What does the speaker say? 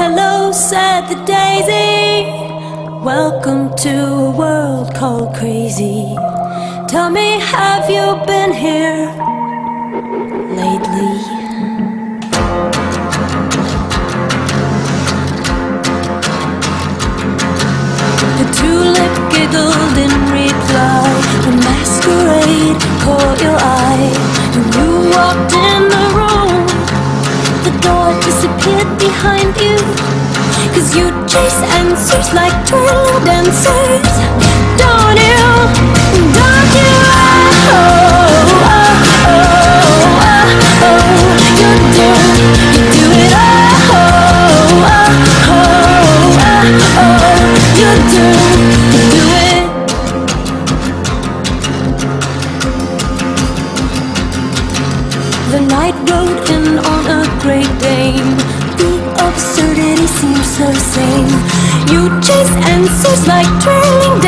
Hello, said the daisy. Welcome to a world called crazy. Tell me, have you been here lately? The tulip giggled in reply. The masquerade caught your eye. And you walked in disappeared behind you. Cause you chase answers like twirl dancers. Don't you? Don't you? Oh, oh, oh, oh, oh. oh. You do, you do it. Oh, oh, oh, oh, oh. You do, you do it. The night rode in on a great dane. The seems so sane. You chase answers like dancers.